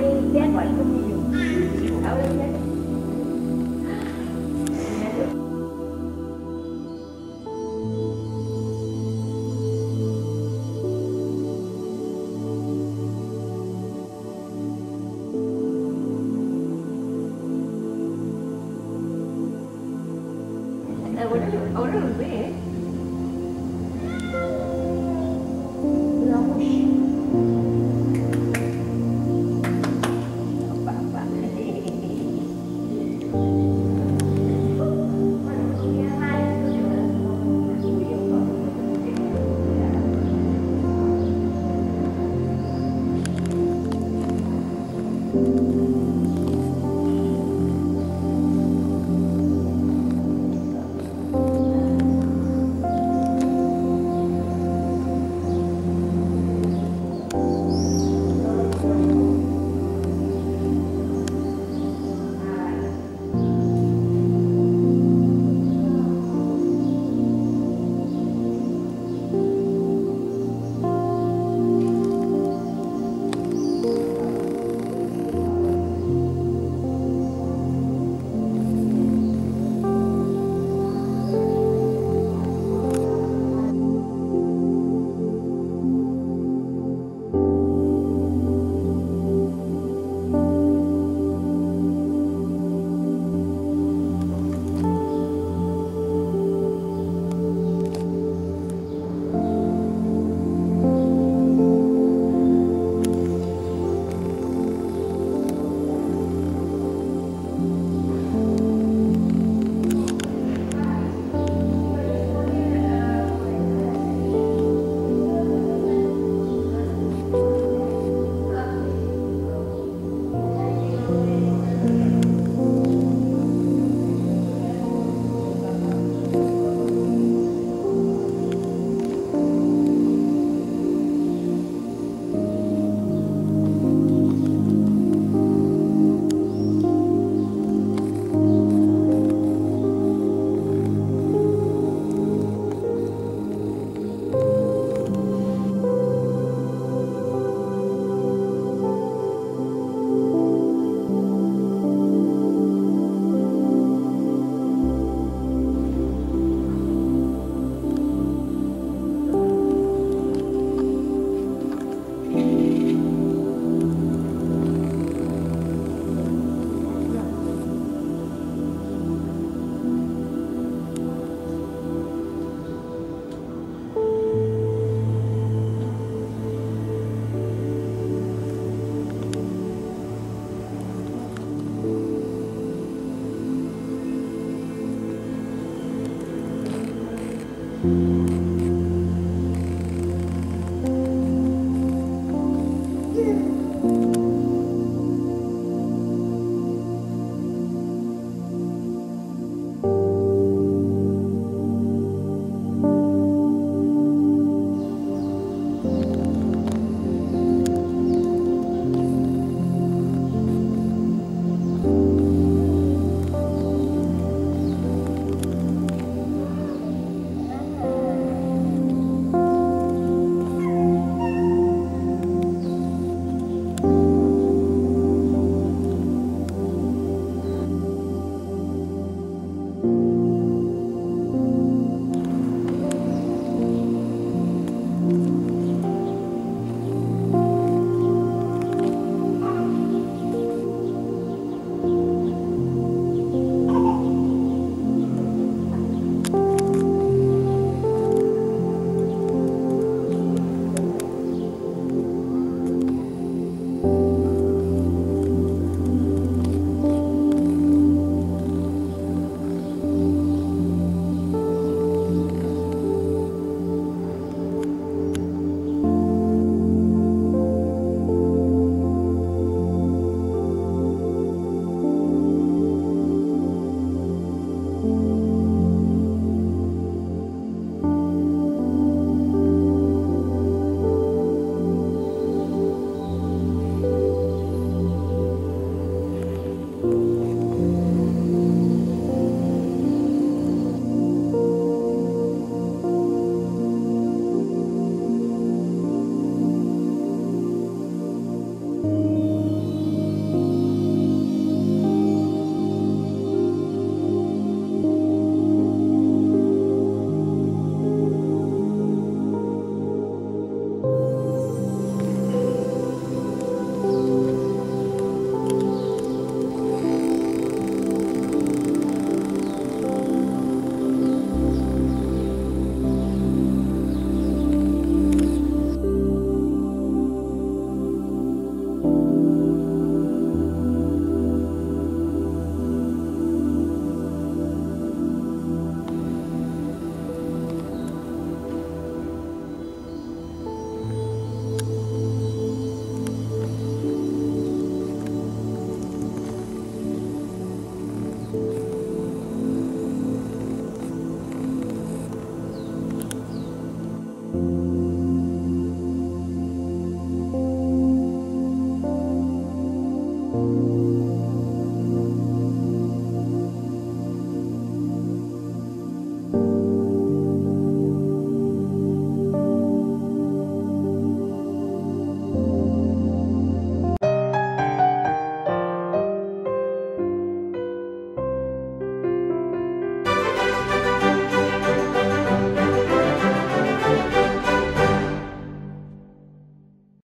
you get what you need.